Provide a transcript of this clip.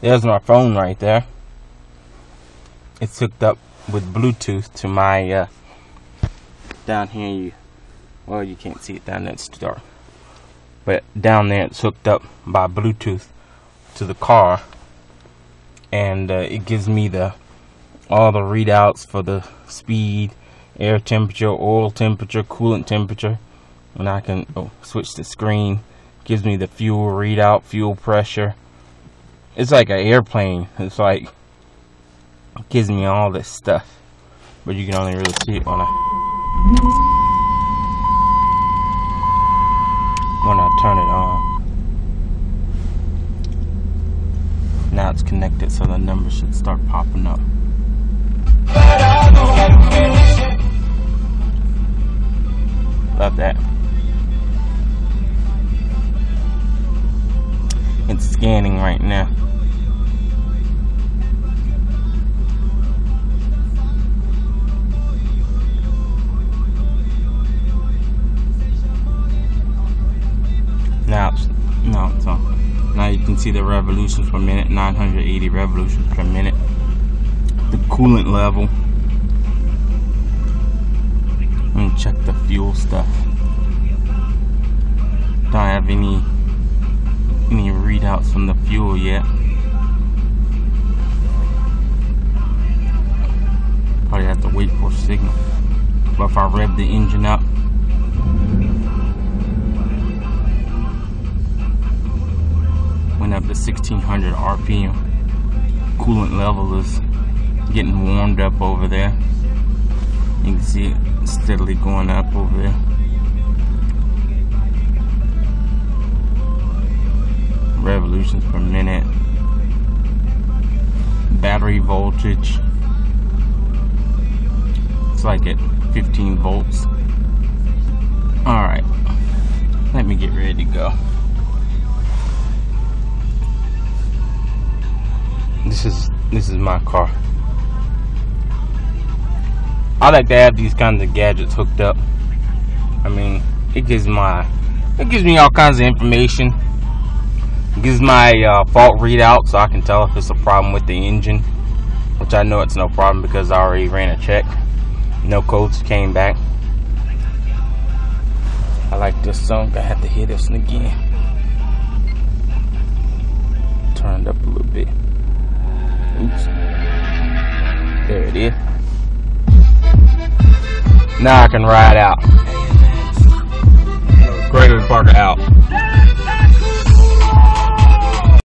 There's my phone right there. It's hooked up with Bluetooth to my uh, down here. You well, you can't see it down there. It's dark. But down there, it's hooked up by Bluetooth to the car, and uh, it gives me the all the readouts for the speed, air temperature, oil temperature, coolant temperature, and I can oh, switch the screen. Gives me the fuel readout, fuel pressure. It's like an airplane. It's like it gives me all this stuff, but you can only really see it when I when I turn it on. Now it's connected, so the numbers should start popping up. It's scanning right now. Now, it's, no, it's on. Now you can see the revolutions per minute, 980 revolutions per minute. The coolant level. Let me check the fuel stuff. Don't have any any readouts from the fuel yet. Probably have to wait for a signal. But if I rev the engine up, went up to 1600 RPM. Coolant level is getting warmed up over there. You can see it steadily going up over there. Revolutions per minute. Battery voltage. It's like at 15 volts. Alright. Let me get ready to go. This is this is my car. I like to have these kinds of gadgets hooked up. I mean, it gives my it gives me all kinds of information gives my uh, fault readout so I can tell if it's a problem with the engine which I know it's no problem because I already ran a check. No codes came back. I like this song. I have to hear this again. Turned up a little bit. Oops. There it is. Now I can ride out